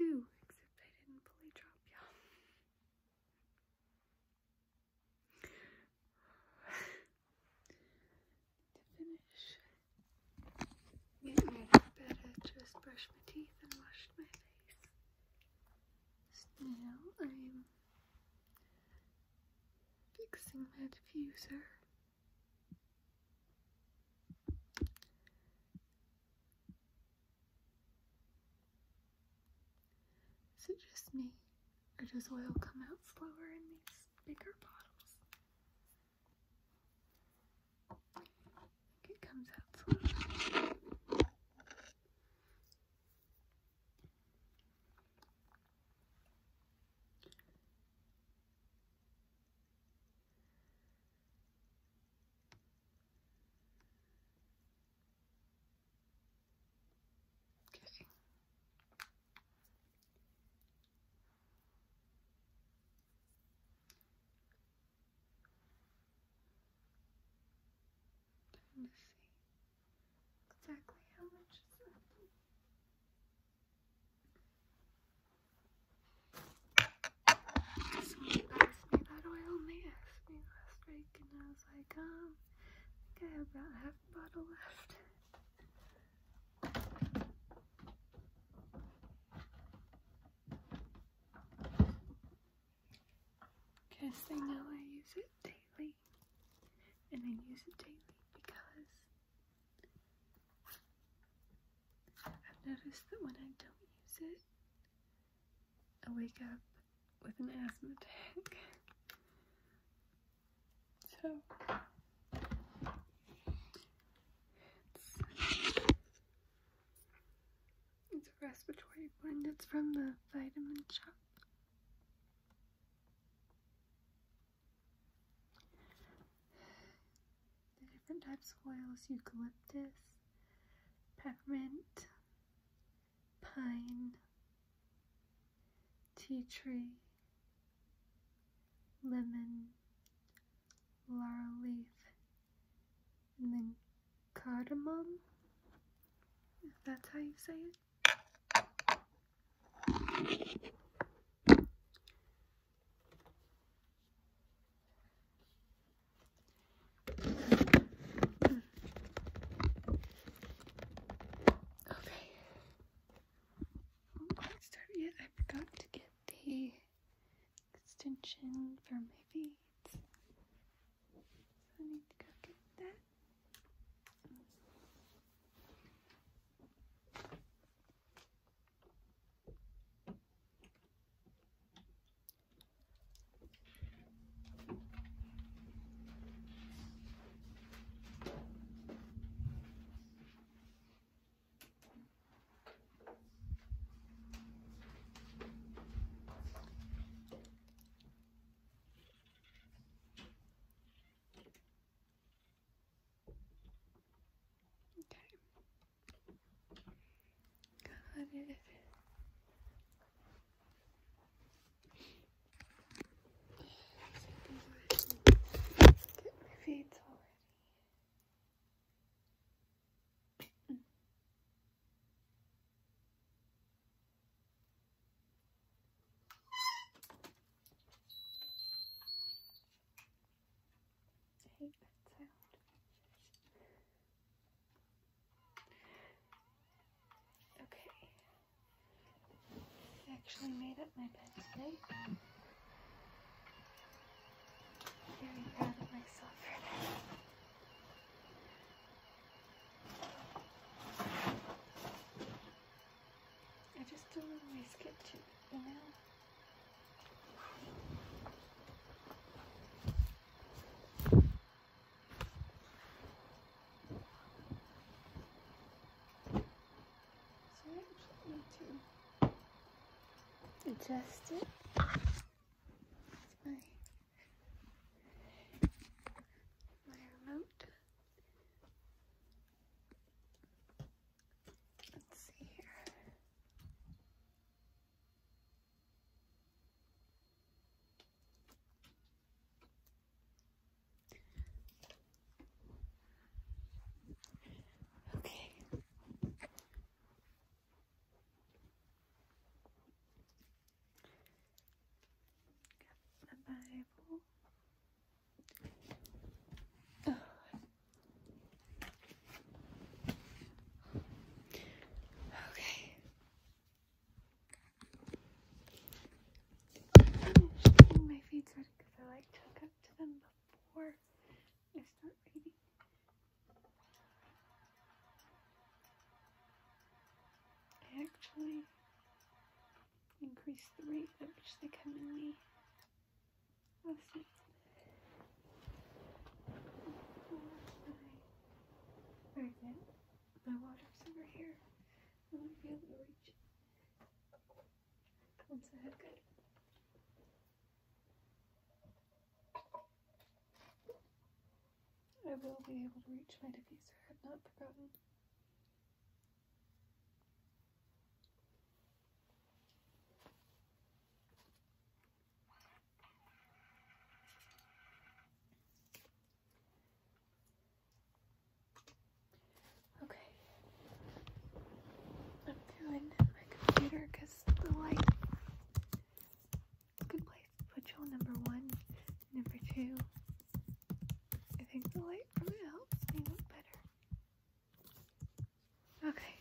too, except I didn't fully drop y'all. to finish getting ready for bed, I just brushed my teeth and washed my face. Now I'm fixing my diffuser. It just me, or does oil come out slower in these bigger bottles? I think it comes out slower. Okay. Trying to see exactly how much is left. Someone passed me that oil and they asked me and I was like, um, I think I have about half a bottle left. Because they know I use it daily. And I use it daily because I've noticed that when I don't use it, I wake up with an asthma attack. So it's, it's a respiratory blend. It's from the vitamin shop. The different types of oils eucalyptus, peppermint, pine, tea tree, lemon, laurel leaf, and then cardamom. If that's how you say it. Okay. Oh, Won't quite start yet. I forgot to get the extension for my beads. So I need to go get that. Okay. Got it. Get my feet already. I Okay. I actually made up my bed today. Very proud of myself for that. I just don't always get to, you know? So I actually need to adjust it. It's my my remote. Let's see here. Okay. Oh. Okay. My because I like to to them before I start reading. I actually increase the rate at which they come in me. My water's over here. I be able to reach it. Once I hook it. I will be able to reach my diffuser. I've not forgotten. Okay. I'm doing my computer because the light. Good place to put you on number one. Number two. I think the light from it helps me look better. Okay.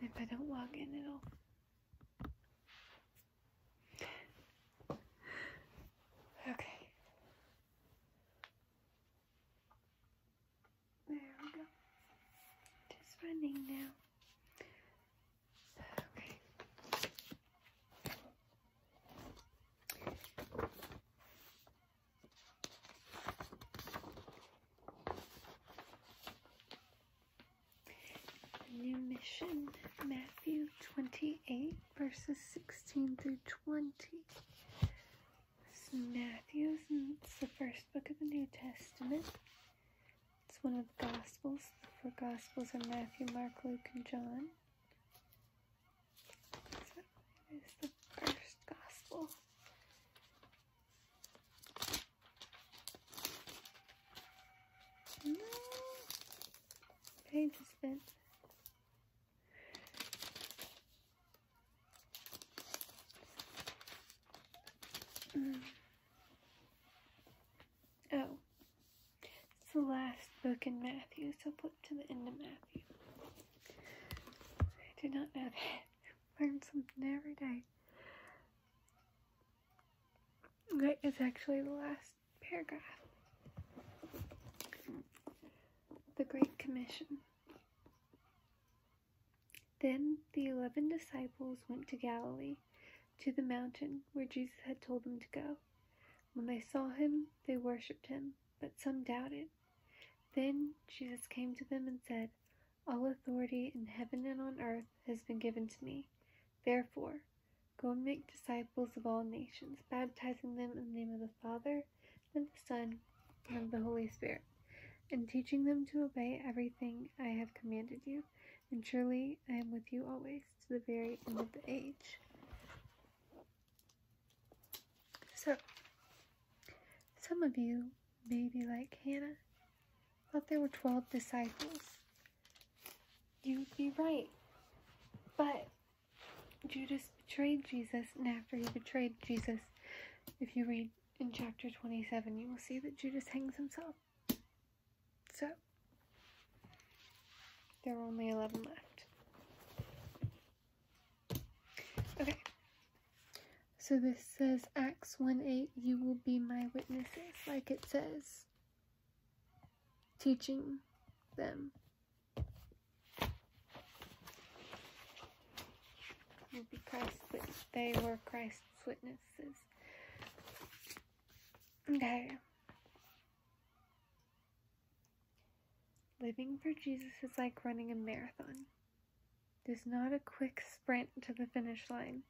And if I don't log in, it'll. Okay. There we go. Just running now. Okay. Mission, Matthew 28, verses 16 through 20. This is the first book of the New Testament. It's one of the Gospels. The four Gospels are Matthew, Mark, Luke, and John. So it is the first Gospel. Page is bent. Mm. Oh. It's the last book in So flip to the end of Matthew. I did not know that. Learn something every day. Okay, it's actually the last paragraph. The Great Commission. Then the eleven disciples went to Galilee, to the mountain where Jesus had told them to go. When they saw him, they worshipped him, but some doubted. Then Jesus came to them and said, All authority in heaven and on earth has been given to me. Therefore, go and make disciples of all nations, baptizing them in the name of the Father, and the Son, and of the Holy Spirit, and teaching them to obey everything I have commanded you. And surely I am with you always to the very end of the age. So, some of you may be like Hannah, thought there were 12 disciples. You'd be right. But Judas betrayed Jesus, and after he betrayed Jesus, if you read in chapter 27, you will see that Judas hangs himself. So, there are only 11 left. Okay. So this says Acts 1 8, you will be my witnesses, like it says. Teaching them. Will be Christ's witness. They were Christ's witnesses. Okay. Living for Jesus is like running a marathon. Is not a quick sprint to the finish line.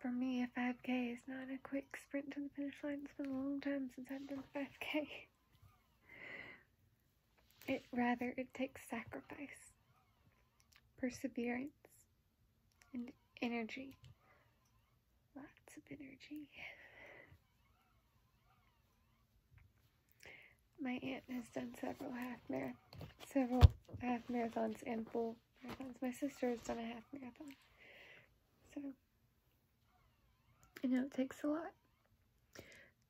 For me, a 5K is not a quick sprint to the finish line. It's been a long time since I've done a 5K. It rather it takes sacrifice, perseverance, and energy. Lots of energy. My aunt has done several half marathons, several half marathons and full marathons. My sister has done a half marathon. So I know it takes a lot.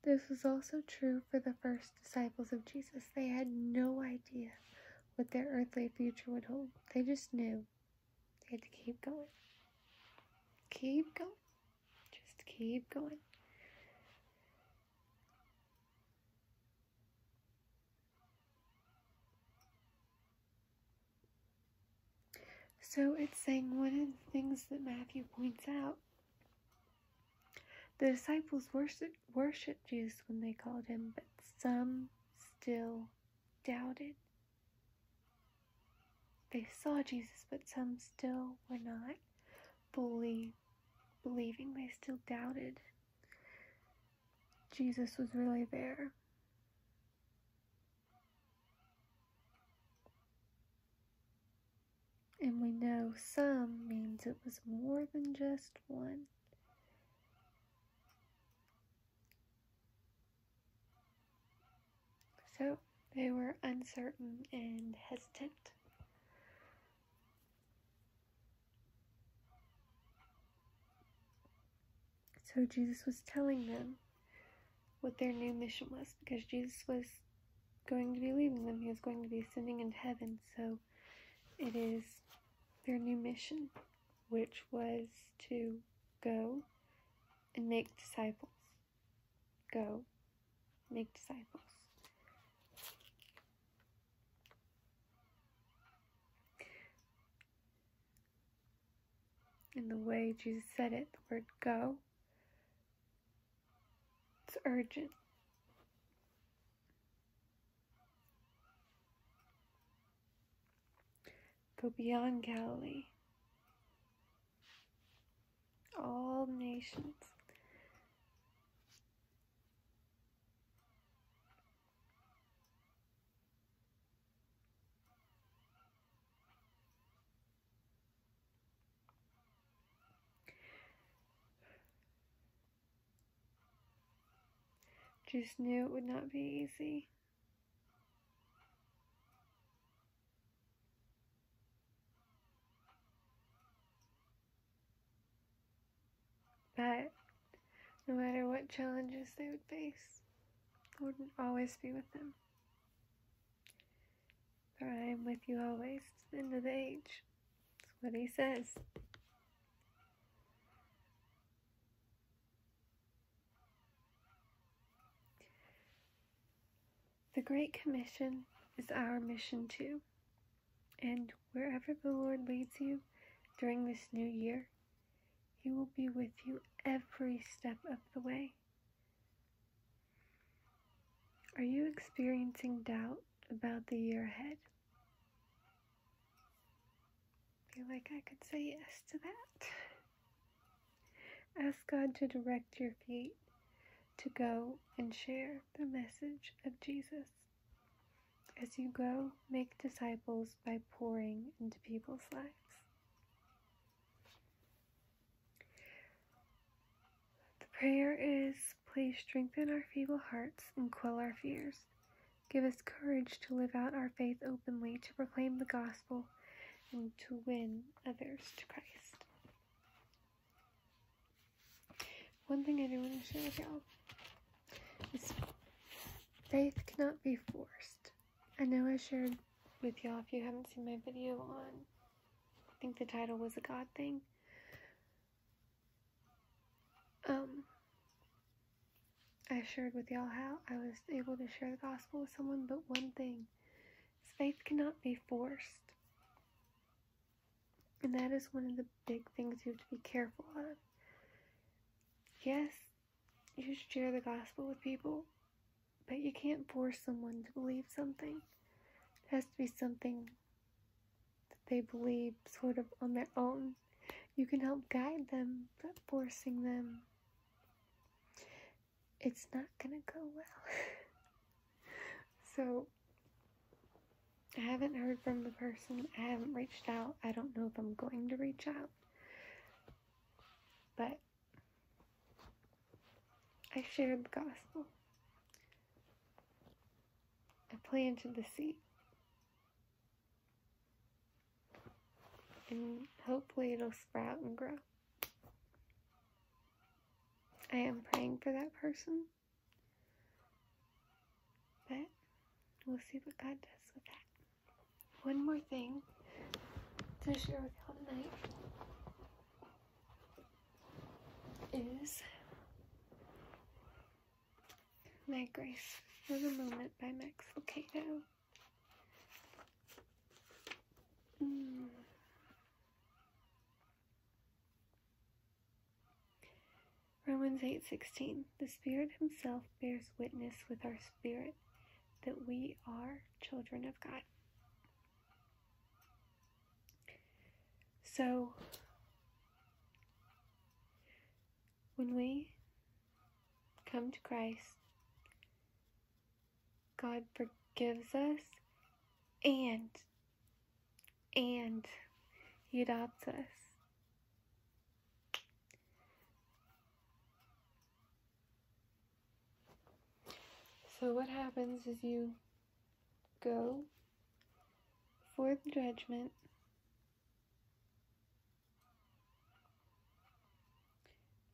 This was also true for the first disciples of Jesus. They had no idea what their earthly future would hold. They just knew they had to keep going. Keep going. Just keep going. So it's saying one of the things that Matthew points out the disciples worship, worshiped Jesus when they called him, but some still doubted. They saw Jesus, but some still were not fully believing. They still doubted Jesus was really there. And we know some means it was more than just one. So they were uncertain and hesitant. So Jesus was telling them what their new mission was because Jesus was going to be leaving them. He was going to be ascending into heaven. So it is their new mission, which was to go and make disciples. Go, make disciples. In the way Jesus said it, the word go, it's urgent. Go beyond Galilee. All nations. Just knew it would not be easy. But no matter what challenges they would face, Lord would always be with them. For I am with you always to the end of the age. That's what he says. The Great Commission is our mission too. And wherever the Lord leads you during this new year, he will be with you every step of the way. Are you experiencing doubt about the year ahead? feel like I could say yes to that. Ask God to direct your feet to go and share the message of Jesus. As you go, make disciples by pouring into people's lives. The prayer is please strengthen our feeble hearts and quell our fears. Give us courage to live out our faith openly, to proclaim the gospel, and to win others to Christ. One thing I do want to share with y'all faith cannot be forced. I know I shared with y'all, if you haven't seen my video on, I think the title was a God thing. Um, I shared with y'all how I was able to share the gospel with someone, but one thing is faith cannot be forced. And that is one of the big things you have to be careful of. Yes, you should share the gospel with people, but you can't force someone to believe something. It has to be something that they believe sort of on their own. You can help guide them, but forcing them it's not gonna go well. so, I haven't heard from the person. I haven't reached out. I don't know if I'm going to reach out. But I shared the gospel. I planted the seed. And hopefully it'll sprout and grow. I am praying for that person. But we'll see what God does with that. One more thing to share with y'all tonight is My Grace for the Moment by Max Lucado. Mm. Romans 8:16 The Spirit himself bears witness with our spirit that we are children of God. So when we come to Christ, God forgives us and and he adopts us. So what happens is you go for the judgment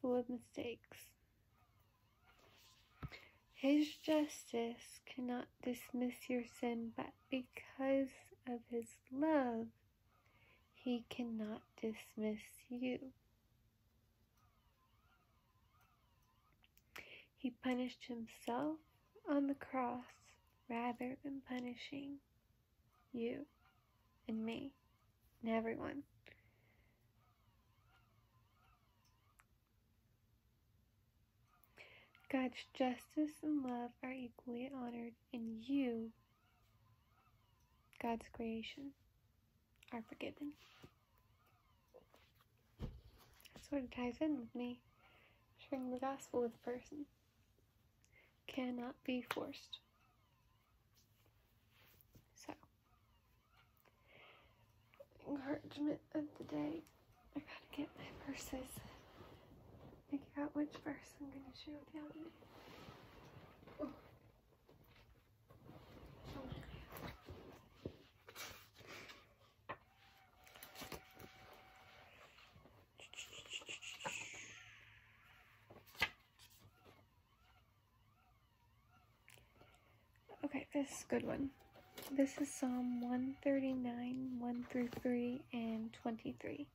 full of mistakes. His justice cannot dismiss your sin, but because of his love, he cannot dismiss you. He punished himself on the cross rather than punishing you and me and everyone. God's justice and love are equally honored, and you, God's creation, are forgiven. That sort of ties in with me sharing the gospel with a person. Cannot be forced. So, encouragement of the day. I gotta get my verses. Figure out which verse I'm gonna share with y'all today. Okay, this is a good one. This is Psalm 139, 1 through 3, and 23.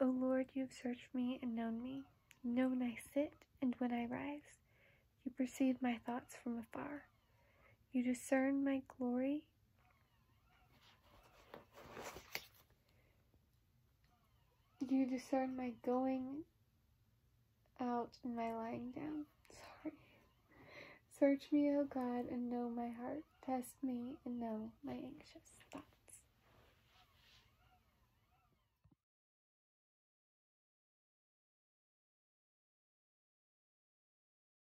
O Lord, you have searched me and known me. Know when I sit and when I rise. You perceive my thoughts from afar. You discern my glory. You discern my going out and my lying down. Sorry. Search me, O God, and know my heart. Test me and know my anxious thoughts.